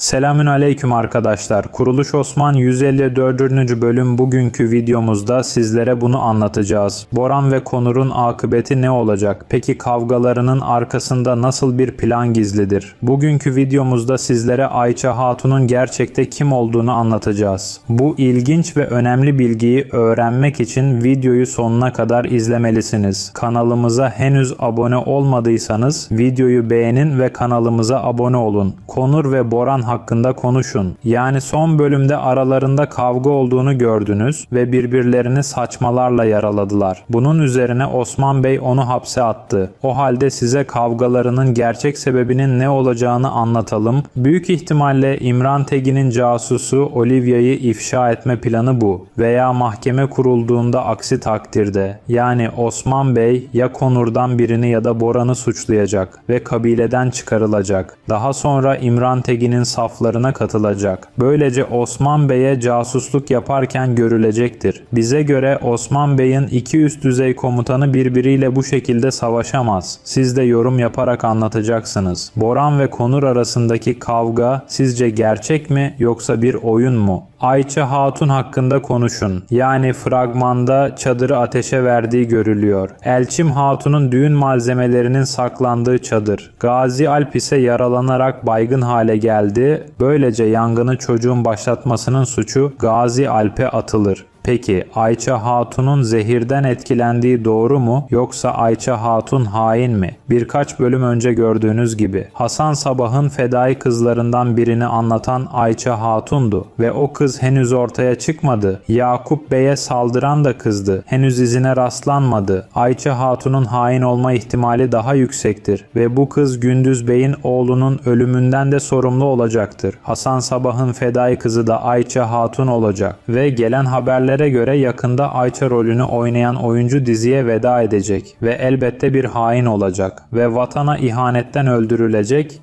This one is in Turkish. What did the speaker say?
Selamün aleyküm arkadaşlar. Kuruluş Osman 154. bölüm bugünkü videomuzda sizlere bunu anlatacağız. Boran ve Konur'un akıbeti ne olacak? Peki kavgalarının arkasında nasıl bir plan gizlidir? Bugünkü videomuzda sizlere Ayça Hatun'un gerçekte kim olduğunu anlatacağız. Bu ilginç ve önemli bilgiyi öğrenmek için videoyu sonuna kadar izlemelisiniz. Kanalımıza henüz abone olmadıysanız videoyu beğenin ve kanalımıza abone olun. Konur ve Boran hakkında konuşun. Yani son bölümde aralarında kavga olduğunu gördünüz ve birbirlerini saçmalarla yaraladılar. Bunun üzerine Osman Bey onu hapse attı. O halde size kavgalarının gerçek sebebinin ne olacağını anlatalım. Büyük ihtimalle İmran Tegin'in casusu Olivia'yı ifşa etme planı bu. Veya mahkeme kurulduğunda aksi takdirde. Yani Osman Bey ya Konur'dan birini ya da Boran'ı suçlayacak ve kabileden çıkarılacak. Daha sonra İmran Tegin'in saflarına katılacak. Böylece Osman Bey'e casusluk yaparken görülecektir. Bize göre Osman Bey'in iki üst düzey komutanı birbiriyle bu şekilde savaşamaz. Siz de yorum yaparak anlatacaksınız. Boran ve Konur arasındaki kavga sizce gerçek mi yoksa bir oyun mu? Ayça Hatun hakkında konuşun. Yani fragmanda çadırı ateşe verdiği görülüyor. Elçim Hatun'un düğün malzemelerinin saklandığı çadır. Gazi Alp ise yaralanarak baygın hale geldi. Böylece yangını çocuğun başlatmasının suçu Gazi Alp'e atılır. Peki Ayça Hatun'un zehirden etkilendiği doğru mu yoksa Ayça Hatun hain mi? Birkaç bölüm önce gördüğünüz gibi Hasan Sabah'ın fedai kızlarından birini anlatan Ayça Hatun'du ve o kız henüz ortaya çıkmadı. Yakup Bey'e saldıran da kızdı. Henüz izine rastlanmadı. Ayça Hatun'un hain olma ihtimali daha yüksektir ve bu kız Gündüz Bey'in oğlunun ölümünden de sorumlu olacaktır. Hasan Sabah'ın fedai kızı da Ayça Hatun olacak ve gelen haberler haberlere göre yakında Ayça rolünü oynayan oyuncu diziye veda edecek ve elbette bir hain olacak ve vatana ihanetten öldürülecek